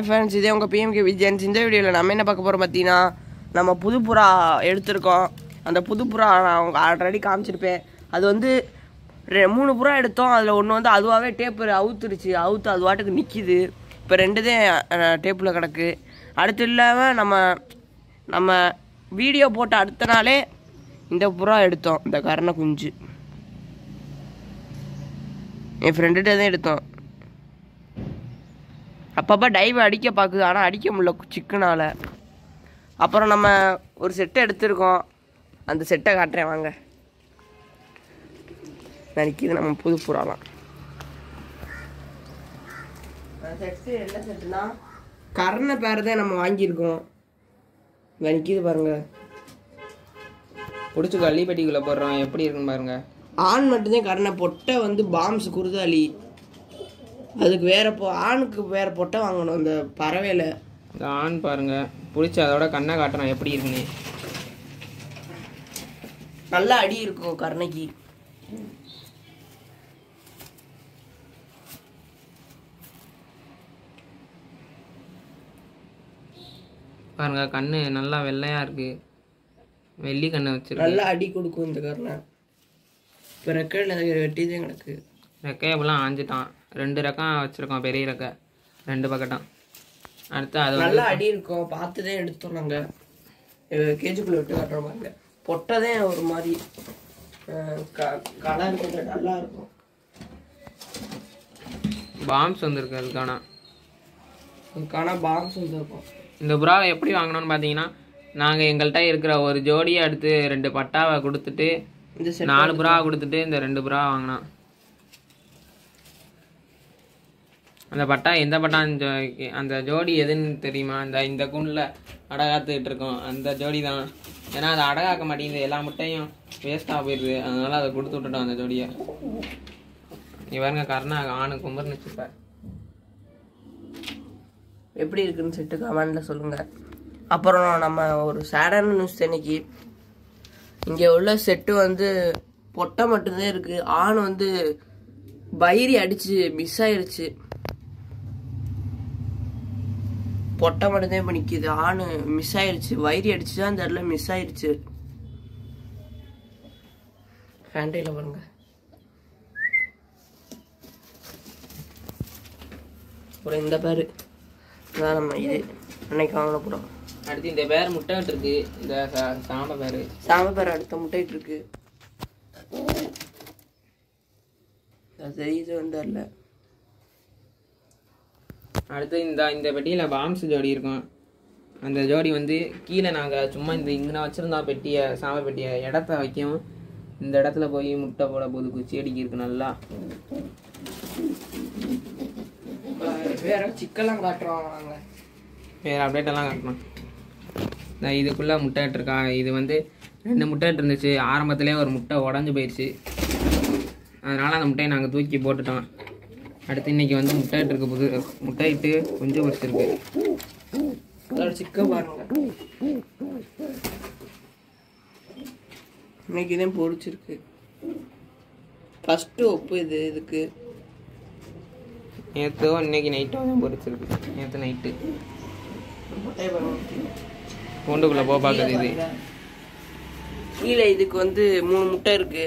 Friends இதே உங்கள் PMK விஜயன்ஸ் இந்த வீடியோவில் நம்ம என்ன பார்க்க போகிறோம் பார்த்தீங்கன்னா நம்ம புது புறா எடுத்திருக்கோம். அந்த புது புறா நான் அவங்க ஆல்ரெடி காமிச்சிருப்பேன். அது வந்து ரெ- மூணு புறா எடுத்தோம். அதில் ஒன்று வந்து அதுவாகவே டேப்பு அவுத்துருச்சு. அவுத்து அது வாட்டுக்கு நிற்கிது இப்போ ரெண்டுதே டேப்பில் கிடக்கு. அடுத்து இல்லாமல் நம்ம நம்ம வீடியோ போட்ட அடுத்த நாளே இந்த புறா எடுத்தோம். இந்த கரண குஞ்சு. என் ஃப்ரெண்டுகிட்ட தான் எடுத்தோம். அப்பப்போ டைவ் அடிக்க பார்க்குது. ஆனால் அடிக்க முடியல சிக்கனால. அப்புறம் நம்ம ஒரு செட்டை எடுத்திருக்கோம். அந்த செட்டை காட்டுறேன் வாங்க. நினைக்கிது நம்ம புது புறாலாம். செட்டு என்ன செட்டுனா கர்ண பேர் தான் நம்ம வாங்கியிருக்கோம். நினைக்கிது பாருங்க. பிடிச்சி கள்ளிப்பட்டிக்குள்ளே போடுறோம். எப்படி இருக்குன்னு பாருங்க. ஆண் மட்டும்தான் கர்ண பொட்டை வந்து பாம்ஸ் குருதாளி. அதுக்கு வேற பொ ஆணுக்கு வேற பொட்டை வாங்கணும் அந்த பறவையில. இந்த ஆண் பாருங்க பிடிச்சி அதோட கண்ணை காட்டுறோம் எப்படி இருக்குன்னு. நல்லா அடி இருக்கும் கர்ணைக்கு. பாருங்க கண்ணு நல்லா வெள்ளையா இருக்கு. வெள்ளி கண்ணை வச்சிருக்கு. நல்லா அடி கொடுக்கும் இந்த கர்ணை. இப்போ ரெக்கையில் வெட்டிதான் கிடக்கு. ரெக்கையெல்லாம் ஆஞ்சிட்டான். ரெண்டு ரெக்கம் வச்சிருக்கோம் பெரிய ரெக்கை. ரெண்டு பக்கட்டம் அடுத்து அது நல்லா அடி இருக்கும். பார்த்து தான் எடுத்தோம் நாங்கள் கேஜுக்குள்ளே விட்டு காட்டுறோம் பாருங்க பொட்டதே ஒரு மாதிரி கலர் கொஞ்சம் நல்லா இருக்கும். பாம்ஸ் வந்திருக்கு அதுக்கான. அதுக்கான பாக்ஸ் வந்துருக்கும். இந்த புறாவை எப்படி வாங்கினோம்னு பார்த்தீங்கன்னா நாங்கள் எங்கள்கிட்ட இருக்கிற ஒரு ஜோடியை எடுத்து ரெண்டு பட்டாவை கொடுத்துட்டு நாலு புறா கொடுத்துட்டு இந்த ரெண்டு புறா வாங்கினோம். அந்த பட்டா எந்த பட்டா அந்த ஜோடி எதுன்னு தெரியுமா? இந்த இந்த கூண்டில் அடகாத்துக்கிட்டு இருக்கோம். அந்த ஜோடி தான் ஏன்னா அதை அடகாக்க மாட்டேங்குது. எல்லா முட்டையும் வேஸ்ட்டாக போயிடுது. அதனால அதை கொடுத்து விட்டுட்டோம் அந்த ஜோடியை. இவருங்க கர்ணா ஆணு கும்பர்னு சார் எப்படி இருக்குன்னு சொல்லிட்டு கமெண்ட்ல சொல்லுங்க. அப்புறம் நம்ம ஒரு சேடான நியூஸ் இன்னைக்கு. இங்கே உள்ள செட்டு வந்து பொட்டை மட்டும்தான் இருக்குது ஆண் வந்து பைரி அடிச்சு மிஸ் ஆயிடுச்சு பொட்டை மட்டும்தான் இப்ப நிக்குது ஆண் மிஸ் ஆயிருச்சு. வயிறு அடிச்சு தான் அந்த இடத்துல மிஸ் ஆயிருச்சு. ஃபேண்டைல பாருங்க. அப்புறம் இந்த பேரு. இதான் நம்ம இது. அன்னைக்கு வாங்கின படம். அடுத்து இந்த பேர் முட்டை இருக்கு. இந்த சா- சாம்ப பேர். சாம பேர் அடுத்த முட்டைட்டு இருக்கு. அது இது வந்து இல்ல அடுத்து இந்த இந்த பெட்டியில் பாம்ஸ் ஜோடி இருக்கும். அந்த ஜோடி வந்து கீழே நாங்கள் சும்மா இந்த இங்கே வச்சுருந்தோம் பெட்டியை சாம பெட்டியை இடத்த வைக்கவும் இந்த இடத்துல போய் முட்டை போட போது குச்சி அடிக்கி இருக்கு நல்லா. வேற சிக்கெல்லாம் காட்டுறோம் வாங்க. வேறு அப்டேட் எல்லாம் காட்டணும் இந்த இதுக்குள்ளே முட்டை இட்டிருக்கா. இது வந்து ரெண்டு முட்டை இருந்துச்சு ஆரம்பத்திலே ஒரு முட்டை உடஞ்சி போயிடுச்சு. அதனால் அந்த முட்டையை நாங்கள் தூக்கி போட்டுட்டோம். அடுத்து இன்னைக்கு வந்து முட்டை இருக்கு புது முட்டை இட்டு குஞ்சு பொரிச்சிருக்கு. அதோட சிக்க பாருங்க. இன்னைக்கு தான் பொரிச்சிருக்கு. ஃபர்ஸ்ட் ஒப்பு இது இதுக்கு. நேற்றோ இன்னைக்கு நைட்டோ தான் பொரிச்சிருக்கு. நேற்று நைட்டு. கூண்டுக்குள்ளே போக பார்க்குது இது. கீழே இதுக்கு வந்து மூணு முட்டை இருக்கு.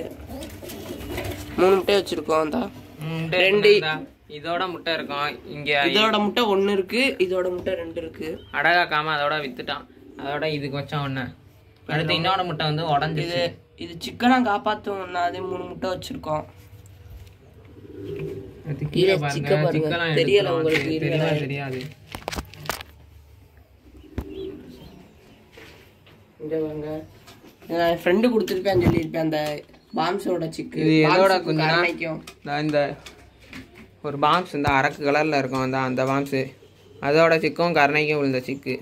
மூணு முட்டை வச்சிருக்கோம் முட்டை ரெண்டு. இதோட முட்டை இருக்கும். இங்கே இதோட முட்டை ஒன்று இருக்கு இதோட முட்டை ரெண்டு இருக்கு. அடகாக்காம அதோட வித்துட்டான். அதோட இதுக்கு வச்சான் ஒன்று அடுத்து இன்னோட முட்டை வந்து உடஞ்சிது இது சிக்கனா காப்பாத்தோம்னா அதே மூணு முட்டை வச்சிருக்கோம். தெரியல. உங்களுக்கு, தெரியாது. என் ஃப்ரெண்டு கொடுத்துருப்பேன் சொல்லியிருப்பேன் அந்த பாம்ஸோட சிக்கு இது எதோட? கரணைக்கும். இந்த ஒரு பாம்ஸ் இந்த அரக்கு கலர்ல இருக்கும் அந்த அந்த பாம்ஸு. அதோட சிக்கும் கருணைக்கும் விழுந்த சிக்கு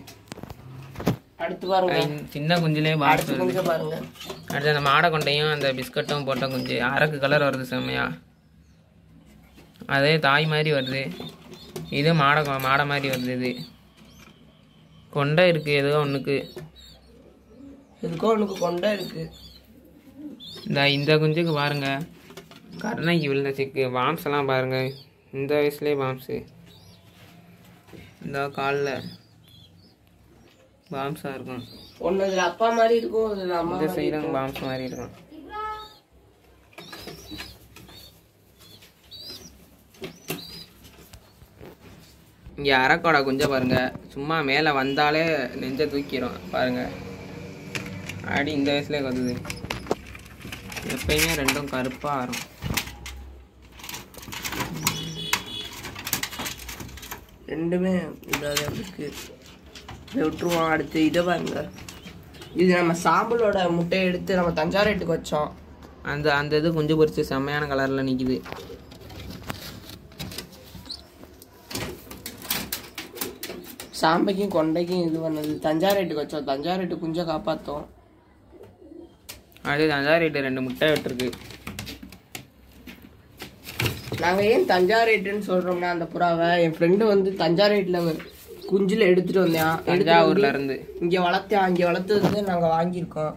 அடுத்து பாருங்க. சின்ன குஞ்சுலே பாம்ஸ் அடுத்து வருது. கொஞ்சம் பாருங்க. அடுத்து அந்த மாடை கொண்டையும் அந்த பிஸ்கட்டும் போட்ட குஞ்சு. அரக்கு கலர் வருது செம்மையா. அதே தாய் மாதிரி வருது. இது மாடை மாடை மாதிரி வருது இது. கொண்டை இருக்கு ஏதோ ஒன்றுக்கு இதுக்கோ ஒண்ணுக்கு கொண்டை இருக்கு. இந்த இந்த குஞ்சுக்கு பாருங்க. கருணைக்கு விழுந்த சிக்கு எல்லாம் பாருங்க. இந்த வயசுலேயே பாம்ஸு இந்த காலில் பாம்ஸாக இருக்கும். ஒன்று இதில் அப்பா மாதிரி இருக்கும் இதில் அம்மா இந்த மாதிரி சைடும் பாம்ஸ் மாதிரி இருக்கும். இங்கே அரக்கோடை குஞ்ச பாருங்க. சும்மா மேலே வந்தாலே நெஞ்ச தூக்கிடும் பாருங்க. அடி இந்த வயசுலேயே கத்துது. எப்பயுமே ரெண்டும் கருப்பாக வரும். ரெண்டுமே இதாக இருக்குது இதை விட்டுருவோம் அடுத்து. இதை பாருங்க. இது நம்ம சாம்பலோட முட்டையை எடுத்து நம்ம தஞ்சாவூட்டுக்கு வச்சோம். அந்த அந்த இது குஞ்சு பொறிச்சு செம்மையான கலரில் நிற்கிது சாம்பைக்கும் கொண்டைக்கும் இது பண்ணது. தஞ்சாவூட்டுக்கு வச்சோம். தஞ்சாவூட்டு குஞ்சை காப்பாற்றோம் அது தஞ்சாவூர் ரெண்டு முட்டை விட்டுருக்கு. நாங்கள் ஏன் தஞ்சாவூட்டுன்னு சொல்கிறோம்னா அந்த புறாவை என் ஃப்ரெண்டு வந்து தஞ்சாவூட்டில் குஞ்சில் எடுத்துட்டு வந்தேன். தஞ்சாவூர்ல இருந்து. இங்கே வளர்த்தேன். அங்கே வளர்த்தது வந்து நாங்கள் வாங்கியிருக்கோம்.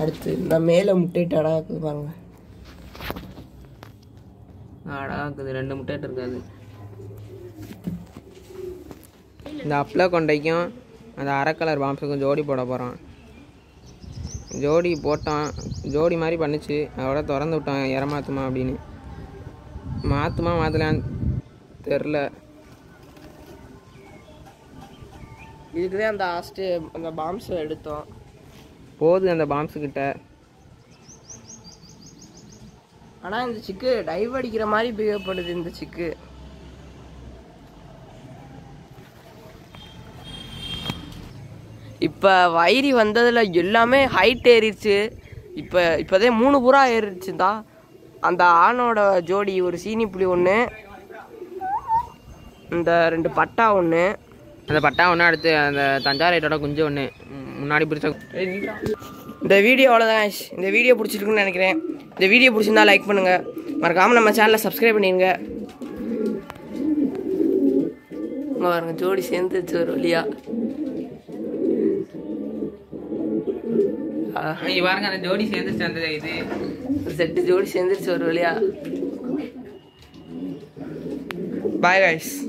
அடுத்து இந்த மேலே முட்டைட்டு அடகு பாருங்க. அழகா இருக்குது ரெண்டு முட்டை இருக்காது இந்த அப்ள கொண்டைக்கும் அந்த அரை கலர் பாம்ஸுக்கும் ஜோடி போட போகிறோம் ஜோடி போட்டோம் ஜோடி மாதிரி பண்ணுச்சு. அதோட திறந்து விட்டோம் இறமாத்துமா அப்படின்னு. மாற்றுமா மாற்றலான்னு தெரில. இதுக்குதான் அந்த ஆஸ்ட்டு அந்த பாம்ஸை எடுத்தோம். போகுது அந்த பாம்ஸு கிட்ட. ஆனால் இந்த சிக்கு டைவ் அடிக்கிற மாதிரி பிஹேவ் பண்ணுது இந்த சிக்கு இப்போ வயிறு வந்ததில் எல்லாமே ஹைட் ஏறிடுச்சு. இப்போ இப்போதே மூணு புறா ஏறிடுச்சு தான் அந்த ஆணோட ஜோடி ஒரு சீனி புலி ஒன்று இந்த ரெண்டு பட்டா ஒன்று அந்த பட்டா ஒன்று அடுத்து அந்த தஞ்சாவூரோட குஞ்சு ஒன்று முன்னாடி பிடிச்ச இந்த வீடியோ அவ்வளோதான். இந்த வீடியோ பிடிச்சிருக்குன்னு நினைக்கிறேன். இந்த வீடியோ பிடிச்சிருந்தா லைக் பண்ணுங்கள் மறக்காமல் நம்ம சேனலை சப்ஸ்கிரைப் பண்ணிடுங்க பாருங்க ஜோடி சேர்ந்துச்சு ஒரு வழியா. இங்க பாருங்க அந்த ஜோடி சேர்ந்துச்சு அந்த இது. செட்டு ஜோடி சேர்ந்துருச்சு ஒரு வழியா. பாய் guys.